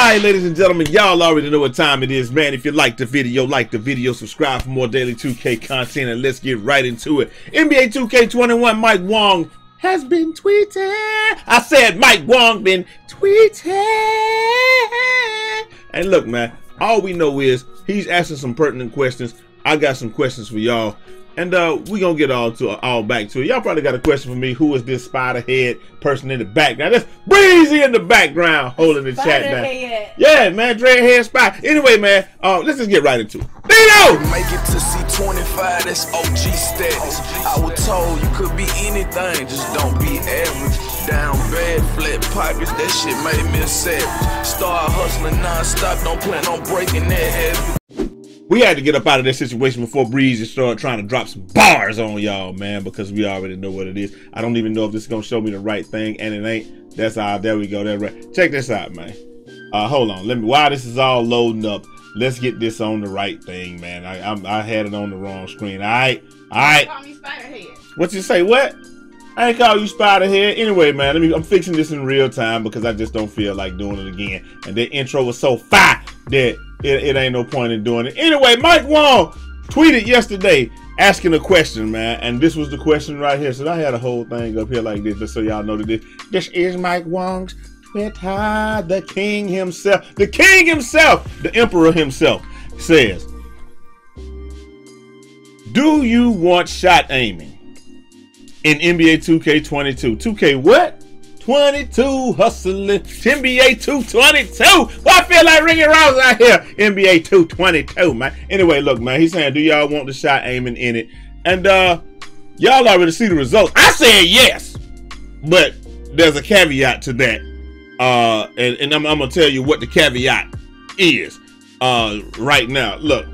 Alright, ladies and gentlemen, y'all already know what time it is, man. If you like the video, like the video, subscribe for more daily 2K content, and let's get right into it. NBA 2K21 Mike Wong has been tweeting. I said Mike Wang been tweeting. And look, man, all we know is he's asking some pertinent questions. I got some questions for y'all. And uh, we gonna get all to all back to it. Y'all probably got a question for me. Who is this spider head person in the background? That's Breezy in the background holding the Spider chat down. head. Yeah, man, dreadhead spider. Anyway, man, uh, let's just get right into it. Dino! Make it to C25, that's OG status. I was told you could be anything, just don't be average. Down bad, flat pockets, that shit made me a savage. Start hustling non-stop, don't plan on breaking that habit. We had to get up out of this situation before Breezy started trying to drop some bars on y'all, man, because we already know what it is. I don't even know if this is gonna show me the right thing, and it ain't. That's all. There we go. That's right. Check this out, man. Uh, hold on. Let me. While this is all loading up, let's get this on the right thing, man. I I'm, I had it on the wrong screen. All right, all right. Call me Spiderhead. What you say? What? I ain't call you Spider Spiderhead. Anyway, man, let me. I'm fixing this in real time because I just don't feel like doing it again. And the intro was so fire that it, it ain't no point in doing it. Anyway, Mike Wang tweeted yesterday asking a question, man, and this was the question right here. So I had a whole thing up here like this, just so y'all know that this this is Mike Wang's Twitter. The king himself, the king himself, the emperor himself says, "Do you want shot aiming?" In NBA 2K22. 2K what? 22 hustling. NBA 222. Well, I feel like Ricky Ross out here. NBA 222, man. Anyway, look, man. He's saying, do y'all want the shot aiming in it? And uh y'all already see the results. I said yes. But there's a caveat to that. Uh and, and I'm, I'm gonna tell you what the caveat is uh right now. Look,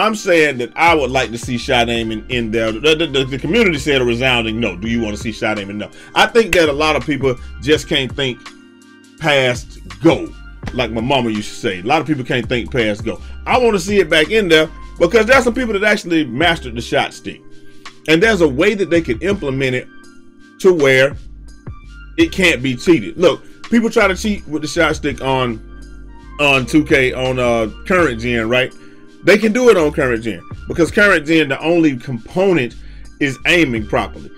I'm saying that I would like to see shot aiming in there. The, the, the- community said a resounding no. Do you want to see shot aiming? No. I think that a lot of people just can't think past go, like my mama used to say. A lot of people can't think past go. I want to see it back in there because there's some people that actually mastered the shot stick, and there's a way that they can implement it to where it can't be cheated. Look, people try to cheat with the shot stick on on 2K on uh current gen, right? They can do it on current gen because current gen the only component is aiming properly.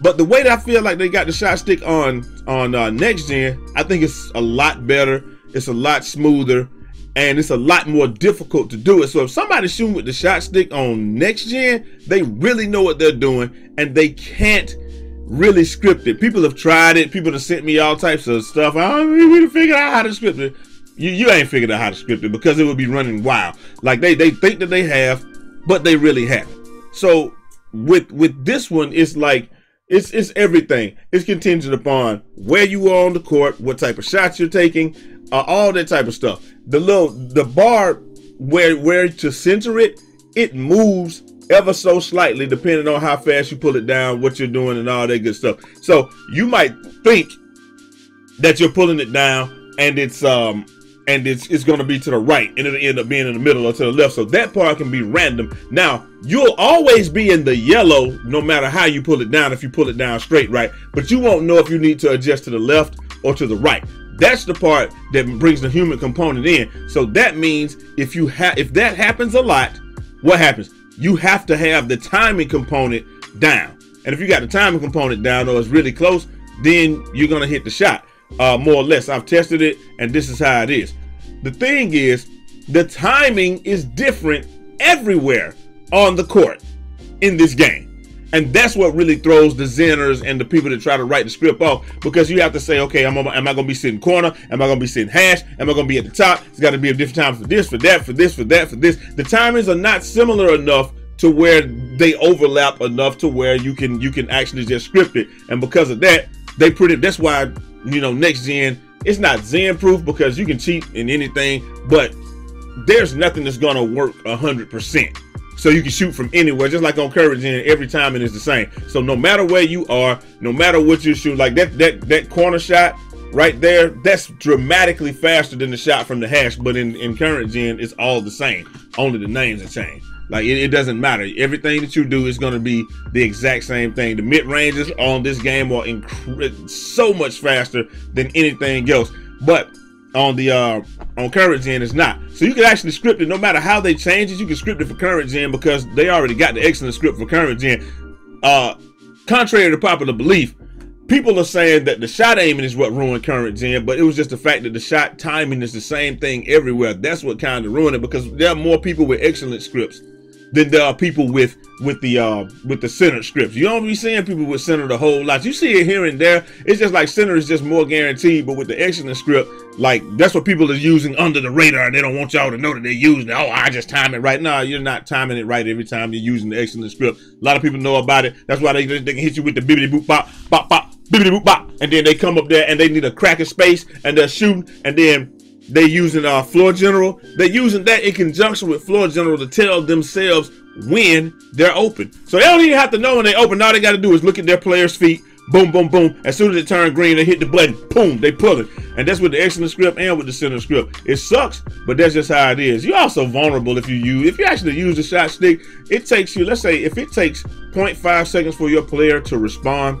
But the way that I feel like they got the shot stick on on uh, next gen, I think it's a lot better. It's a lot smoother, and it's a lot more difficult to do it. So if somebody's shooting with the shot stick on next gen, they really know what they're doing, and they can't really script it. People have tried it. People have sent me all types of stuff. I don't really figure out how to script it. You, you ain't figured out how to script it because it would be running wild. Like they they think that they have, but they really haven't. So with with this one, it's like it's it's everything. It's contingent upon where you are on the court, what type of shots you're taking, uh, all that type of stuff. The little the bar where where to center it, it moves ever so slightly depending on how fast you pull it down, what you're doing, and all that good stuff. So you might think that you're pulling it down and it's um and it's it's gonna be to the right and it'll end up being in the middle or to the left. So that part can be random. Now you'll always be in the yellow no matter how you pull it down if you pull it down straight, right? But you won't know if you need to adjust to the left or to the right. That's the part that brings the human component in. So that means if you have if that happens a lot, what happens? You have to have the timing component down. And if you got the timing component down or it's really close, then you're gonna hit the shot. Uh, more or less. I've tested it, and this is how it is. The thing is, the timing is different everywhere on the court in this game. And that's what really throws the Zenners and the people that try to write the script off because you have to say, okay, am I, am I going to be sitting corner? Am I going to be sitting hash? Am I going to be at the top? It's got to be a different time for this, for that, for this, for that, for this. The timings are not similar enough to where they overlap enough to where you can you can actually just script it. And because of that, they pretty. That's why you know next gen it's not Zen proof because you can cheat in anything, but there's nothing that's gonna work hundred percent. So you can shoot from anywhere, just like on current gen, every time and it's the same. So no matter where you are, no matter what you shoot, like that that that corner shot right there, that's dramatically faster than the shot from the hash. But in in current gen, it's all the same. Only the names are changed. Like it, it doesn't matter. Everything that you do is going to be the exact same thing. The mid ranges on this game are so much faster than anything else. But on the uh, on current gen is not. So you can actually script it no matter how they change it. You can script it for current gen because they already got the excellent script for current gen. Uh, contrary to popular belief, people are saying that the shot aiming is what ruined current gen, but it was just the fact that the shot timing is the same thing everywhere. That's what kind of ruined it because there are more people with excellent scripts than there are people with with the uh with the center scripts. You don't be seeing people with center the whole lot. You see it here and there. It's just like center is just more guaranteed, but with the excellent script, like that's what people are using under the radar. They don't want y'all to know that they're using it. Oh, I just time it right. now. you're not timing it right every time you're using the excellent script. A lot of people know about it. That's why they, they can hit you with the bibbity boop bop bop bop bibbity boop bop, and then they come up there and they need a crack of space and they're shooting, and then they using uh, floor general. They're using that in conjunction with floor general to tell themselves when they're open. So they don't even have to know when they open. All they got to do is look at their players' feet. Boom, boom, boom. As soon as it turn green, they hit the button. Boom, they pull it. And that's with the excellent script and with the center script. It sucks, but that's just how it is. You're also vulnerable if you use, if you actually use the shot stick, it takes you, let's say if it takes 0.5 seconds for your player to respond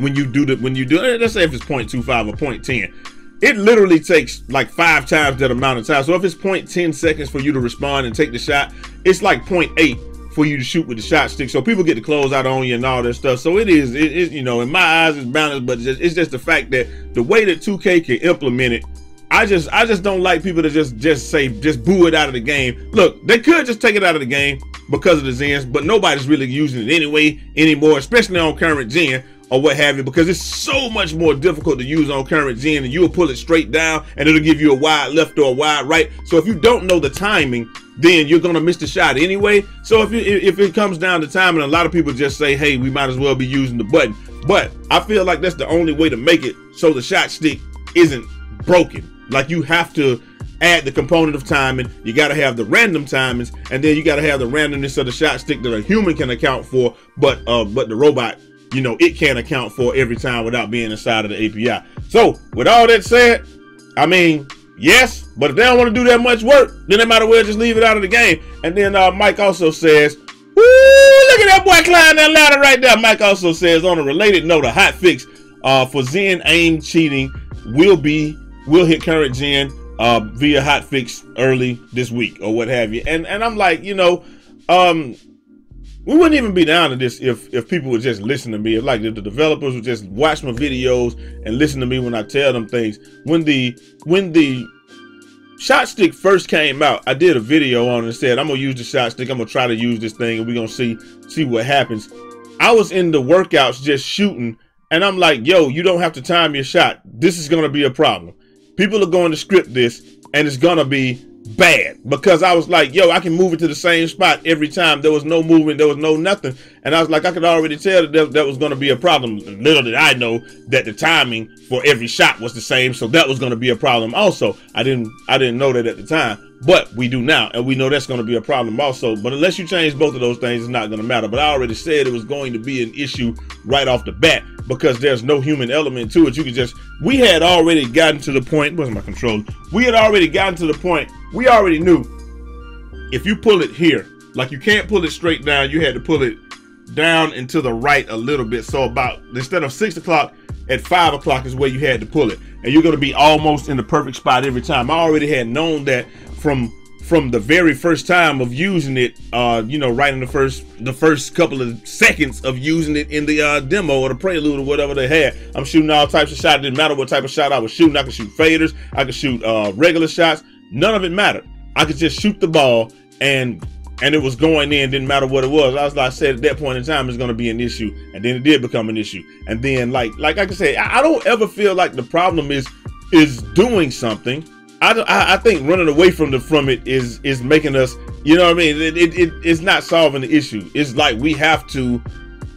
when you do the, when you do, let's say if it's 0.25 or 0.10 it literally takes like five times that amount of time. So if it's 0.10 seconds for you to respond and take the shot, it's like 0.8 for you to shoot with the shot stick. So people get to close out on you and all that stuff. So it is, it is, you know, in my eyes, it's balanced, but it's just, it's just the fact that the way that 2K can implement it, I just, I just don't like people to just, just say, just boo it out of the game. Look, they could just take it out of the game because of the Zens, but nobody's really using it anyway anymore, especially on current gen or what have you, because it's so much more difficult to use on current gen and you'll pull it straight down and it'll give you a wide left or a wide right. So if you don't know the timing, then you're gonna miss the shot anyway. So if it, if it comes down to timing, a lot of people just say, hey, we might as well be using the button. But I feel like that's the only way to make it so the shot stick isn't broken. Like you have to add the component of timing. You got to have the random timings, and then you got to have the randomness of the shot stick that a human can account for, but uh, but the robot you know, it can't account for every time without being inside of the API. So with all that said, I mean, yes, but if they don't want to do that much work, then they might as well just leave it out of the game. And then uh, Mike also says, Woo, look at that boy climbing that ladder right there. Mike also says, on a related note, a hot fix uh, for Zen aim cheating will be will hit current gen uh, via hot fix early this week or what have you. And and I'm like, you know, um, we wouldn't even be down to this if if people would just listen to me. If like if the developers would just watch my videos and listen to me when I tell them things. When the when the shot stick first came out, I did a video on it and said I'm gonna use the shot stick. I'm gonna try to use this thing and we're gonna see see what happens. I was in the workouts just shooting, and I'm like, yo, you don't have to time your shot. This is gonna be a problem. People are going to script this, and it's gonna be bad because I was like, yo, I can move it to the same spot every time. There was no movement, there was no nothing. And I was like, I could already tell that that, that was going to be a problem. Little did I know that the timing for every shot was the same, so that was going to be a problem also. I didn't I didn't know that at the time. But we do now, and we know that's going to be a problem also. But unless you change both of those things, it's not going to matter. But I already said it was going to be an issue right off the bat because there's no human element to it. You could just, we had already gotten to the point, where's my controller? We had already gotten to the point, we already knew if you pull it here, like you can't pull it straight down, you had to pull it down and to the right a little bit. So about, instead of six o'clock, at five o'clock is where you had to pull it. And you're to be almost in the perfect spot every time. I already had known that from from the very first time of using it, uh, you know, right in the first the first couple of seconds of using it in the uh, demo or the prelude or whatever they had. I'm shooting all types of shots. It didn't matter what type of shot I was shooting. I could shoot faders. I could shoot uh, regular shots. None of it mattered. I could just shoot the ball and and it was going in. Didn't matter what it was. I was like I said at that point in time, it's going to be an issue, and then it did become an issue. And then like like I can say, I, I don't ever feel like the problem is is doing something I, I think running away from the from it is is making us you know what I mean? It, it, it it's not solving the issue. It's like we have to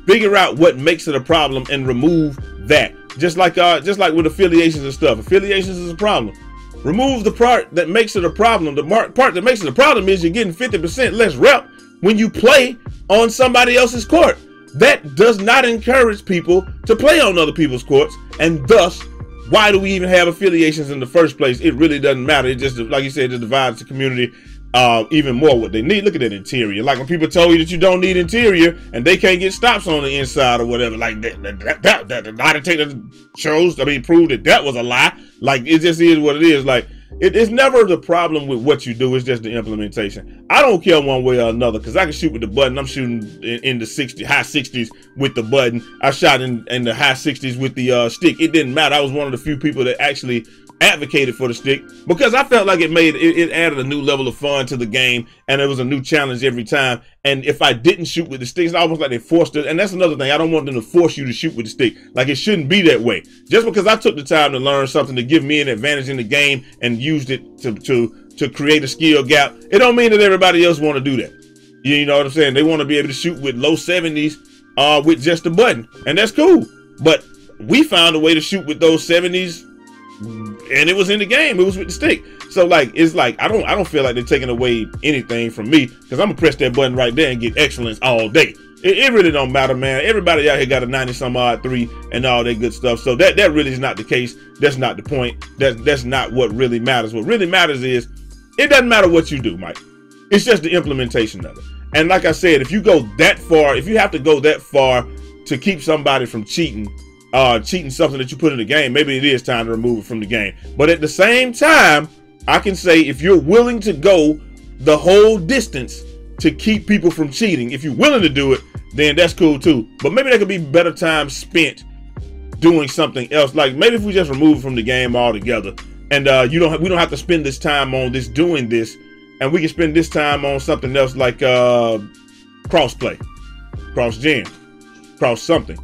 figure out what makes it a problem and remove that. Just like uh just like with affiliations and stuff. Affiliations is a problem. Remove the part that makes it a problem. The part that makes it a problem is you're getting 50% less rep when you play on somebody else's court. That does not encourage people to play on other people's courts and thus why do we even have affiliations in the first place? It really doesn't matter. It just, like you said, it divides the community. uh, even more what they need. Look at that interior. Like when people tell you that you don't need interior and they can't get stops on the inside or whatever, like that, that, that, that, that the lie detector shows, I mean, proved that that was a lie. Like it just is what it is. Like it, it's never the problem with what you do. It's just the implementation. I don't care one way or another because I can shoot with the button. I'm shooting in, in, the 60 high 60s with the button. I shot in, in the high 60s with the uh, stick. It didn't matter. I was one of the few people that actually advocated for the stick because I felt like it made it, it, added a new level of fun to the game and it was a new challenge every time. And if I didn't shoot with the stick, it's almost like they forced it. And that's another thing. I don't want them to force you to shoot with the stick. Like it shouldn't be that way. Just because I took the time to learn something to give me an advantage in the game and used it to to to create a skill gap, it don't mean that everybody else want to do that. You know what I'm saying? They want to be able to shoot with low 70s uh, with just a button, and that's cool. But we found a way to shoot with those 70s and it was in the game. It was with the stick. So like it's like I don't I don't feel like they're taking away anything from me because I'm gonna press that button right there and get excellence all day. It, it, really don't matter, man. Everybody out here got a 90 some odd three and all that good stuff. So that that really is not the case. That's not the point. That's that's not what really matters. What really matters is it doesn't matter what you do, Mike. It's just the implementation of it. And like I said, if you go that far, if you have to go that far to keep somebody from cheating, uh, cheating something that you put in the game, maybe it is time to remove it from the game. But at the same time, I can say if you're willing to go the whole distance to keep people from cheating, if you're willing to do it, then that's cool too. But maybe there could be better time spent doing something else. Like maybe if we just remove it from the game altogether, and uh, you don't we don't have to spend this time on this doing this, and we can spend this time on something else like uh, crossplay, cross gen, cross something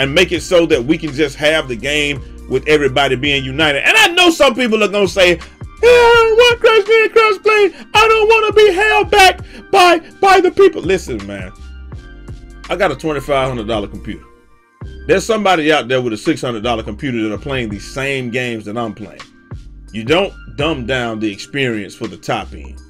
and make it so that we can just have the game with everybody being united. And I know some people are gonna say, yeah, I want crossplay, crossplay. I don't want to be held back by by the people. Listen, man, I got a twenty-five hundred dollar computer. There's somebody out there with a six hundred dollar computer that are playing these same games that I'm playing. You don't dumb down the experience for the top end.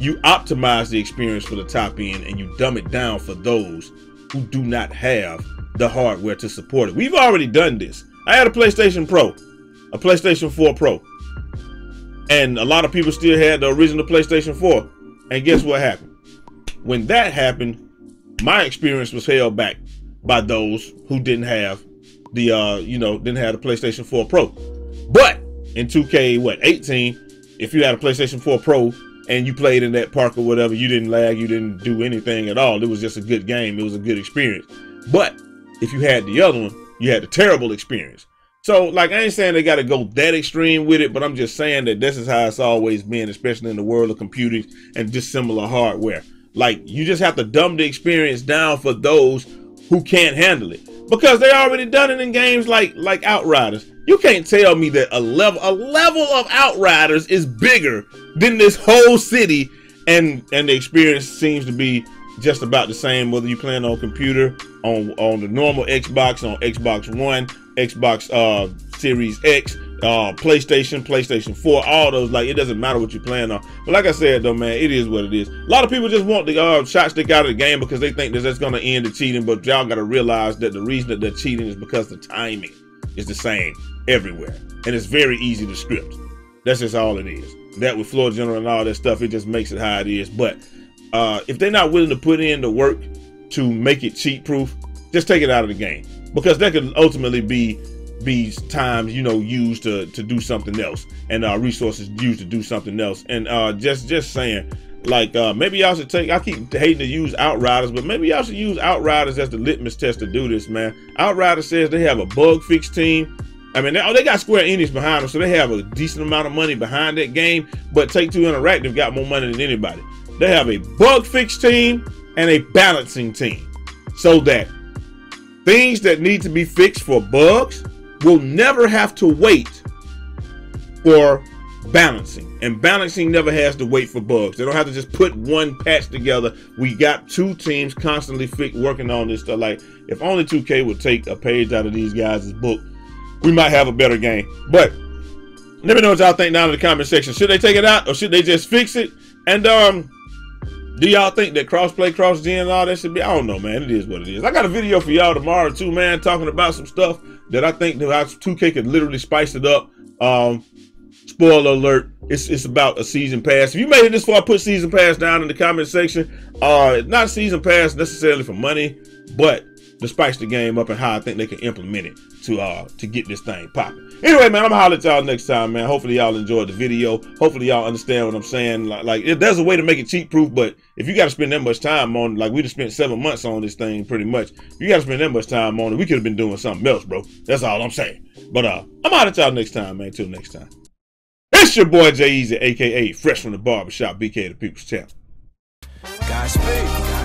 You optimize the experience for the top end, and you dumb it down for those who do not have the hardware to support it. We've already done this. I had a PlayStation Pro, a PlayStation 4 Pro, and a lot of people still had the original PlayStation 4. And guess what happened? When that happened, my experience was held back by those who didn't have the uh, you know, didn't have the PlayStation 4 Pro. But in 2K what 18, if you had a PlayStation 4 Pro and you played in that park or whatever, you didn't lag, you didn't do anything at all. It was just a good game. It was a good experience. But if you had the other one, you had a terrible experience. So, like, I ain't saying they got to go that extreme with it, but I'm just saying that this is how it's always been, especially in the world of computers and dissimilar hardware. Like, you just have to dumb the experience down for those who can't handle it because they already done it in games like like Outriders. You can't tell me that a level a level of Outriders is bigger than this whole city, and and the experience seems to be just about the same whether you're playing on computer, on on the normal Xbox, on Xbox One, Xbox uh, Series X, uh, PlayStation, PlayStation 4, all those. Like it doesn't matter what you're playing on. But like I said though, man, it is what it is. A lot of people just want the uh, shot stick out of the game because they think that that's going to end the cheating. But y'all got to realize that the reason that they're cheating is because the timing is the same everywhere, and it's very easy to script. That's just all it is. That with floor general and all that stuff, it just makes it how it is. But uh, if they're not willing to put in the work to make it cheat proof, just take it out of the game because that could ultimately be be times you know used to to do something else and uh, resources used to do something else. And uh, just just saying, like uh, maybe y'all should take. I keep hating to use Outriders, but maybe y'all should use Outriders as the litmus test to do this, man. Outriders says they have a bug fix team. I mean, they, oh, they got Square Enix behind them, so they have a decent amount of money behind that game. But Take Two Interactive got more money than anybody. They have a bug fix team and a balancing team so that things that need to be fixed for bugs will never have to wait for balancing. And balancing never has to wait for bugs. They don't have to just put one patch together. We got two teams constantly working on this stuff. Like, if only 2K would take a page out of these guys' book, we might have a better game. But let me know what y'all think down in the comment section. Should they take it out or should they just fix it? And um, do y'all think that crossplay, cross gen, all that should be? I don't know, man. It is what it is. I got a video for y'all tomorrow too, man, talking about some stuff that I think that 2K could literally spice it up. Um, spoiler alert: it's it's about a season pass. If you made it this far, put season pass down in the comment section. Uh, not season pass necessarily for money, but to spice the game up and how I think they can implement it to uh to get this thing popping. Anyway, man, I'm holler at y'all next time, man. Hopefully y'all enjoyed the video. Hopefully y'all understand what I'm saying. Like, like there's a way to make it cheat proof, but if you got to spend that much time on, like we just spent seven months on this thing, pretty much. You got to spend that much time on it. We could have been doing something else, bro. That's all I'm saying. But uh, I'm out at y'all next time, man. Till next time. It's your boy Jai Eazy, aka Fresh from the Barbershop, BK the People's Champ. Godspeed.